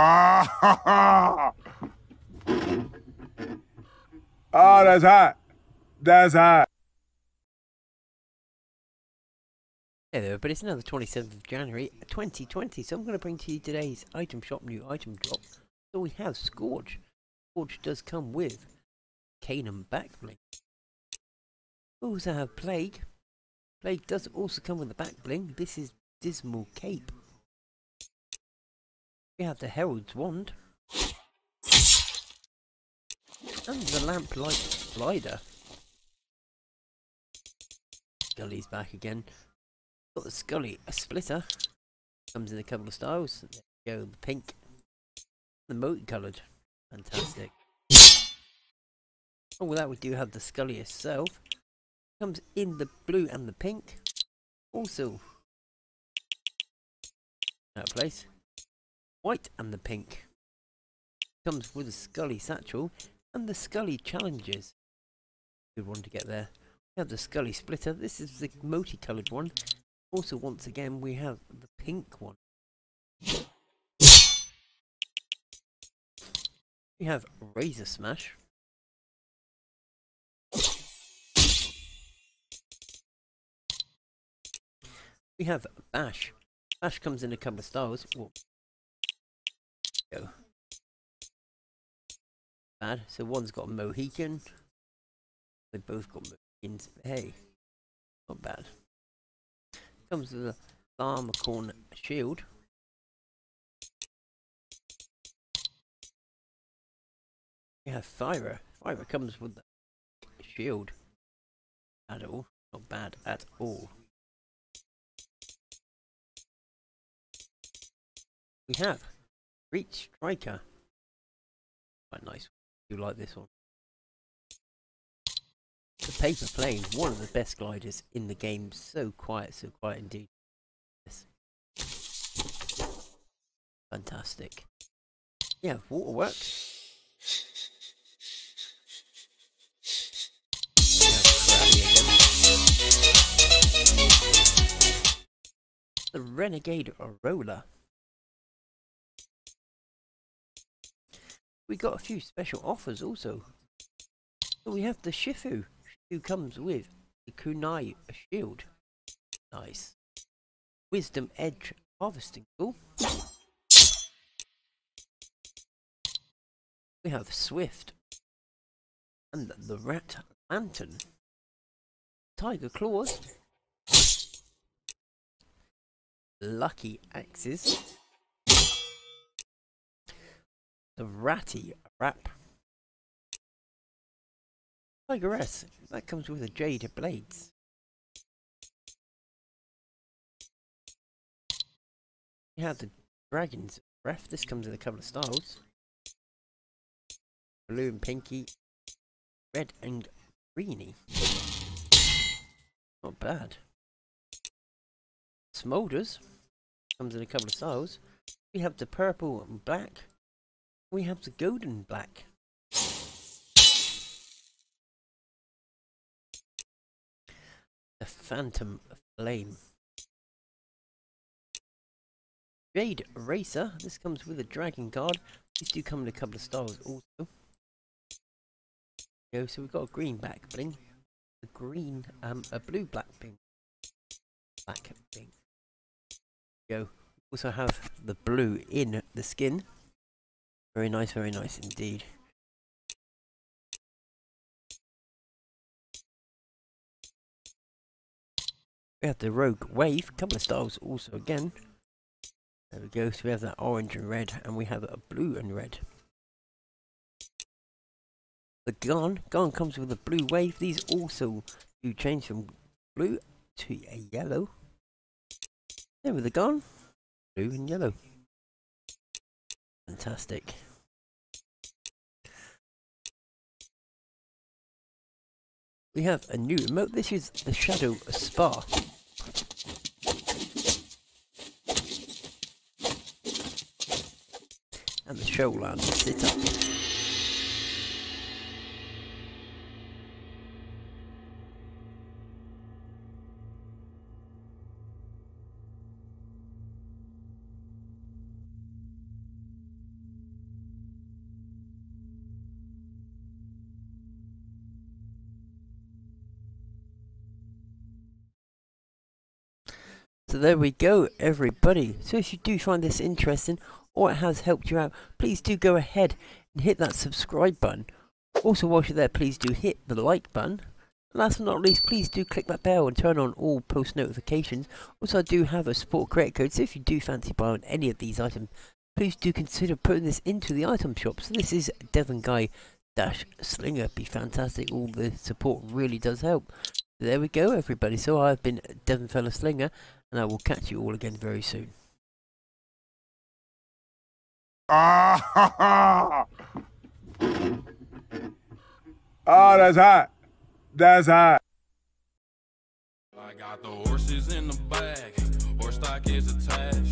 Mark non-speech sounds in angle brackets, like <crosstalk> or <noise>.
Ah, <laughs> oh, that's hot. That's hot. Hey there, but it's another 27th of January 2020, so I'm going to bring to you today's item shop new item drop. So we have Scourge. Scourge does come with Canaan backbling. We also have Plague. Plague does also come with a back bling. This is Dismal Cape. We have the Herald's Wand. And the Lamplight Slider. Skully's back again. Got the Skully a splitter. Comes in a couple of styles. There go, the pink. The multicoloured. Fantastic. Oh, well, that we do have the Skully itself. Comes in the blue and the pink. Also, out of place white and the pink. Comes with a Skully satchel and the Skully challenges. Good one to get there. We have the Skully splitter. This is the multicoloured one. Also, once again, we have the pink one. We have Razor Smash. We have Bash. Bash comes in a couple of styles. Well, go. Bad. So one's got Mohican. They both got Mohicans. Hey, not bad. Comes with a Tharmacorn shield. We have Fire. Fire comes with the shield. At all. Not bad at all. We have Reach Striker. Quite nice. Do like this one. The Paper Plane, one of the best gliders in the game. So quiet, so quiet indeed. Yes. Fantastic. Yeah, Waterworks. The Renegade Roller. We got a few special offers also. So we have the Shifu, who comes with the Kunai a shield. Nice. Wisdom Edge harvesting tool. We have Swift and the Rat Lantern. Tiger Claws. Lucky Axes the Ratty Wrap. Tigress, that comes with a Jade Blades. You have the Dragon's Breath, this comes in a couple of styles. Blue and pinky, red and greeny. Not bad. Smolders, comes in a couple of styles. We have the purple and black, we have the golden black. The Phantom Flame. Jade Racer. This comes with a dragon card. These do come in a couple of styles also. Go, so we've got a green back bling. A green, um, a blue black bling. Black bling. Go. Also have the blue in the skin. Very nice, very nice indeed. We have the Rogue Wave, couple of styles also again. There we go, so we have that orange and red, and we have a blue and red. The Gun, Gun comes with a blue wave. These also do change from blue to a yellow. There with the Gun, blue and yellow. Fantastic. We have a new remote. This is the Shadow Spa. And the Showland sit up. So there we go, everybody. So if you do find this interesting or it has helped you out, please do go ahead and hit that subscribe button. Also, whilst you're there, please do hit the like button. Last but not least, please do click that bell and turn on all post notifications. Also, I do have a support credit code, so if you do fancy buying any of these items, please do consider putting this into the item shop. So this is Devon Guy Dash Slinger. Be fantastic. All the support really does help. There we go, everybody. So I've been Devon Fella Slinger, and I will catch you all again very soon. <laughs> Ah, oh, that's hot. That's hot. I got the horses in the bag, horse stock is attached.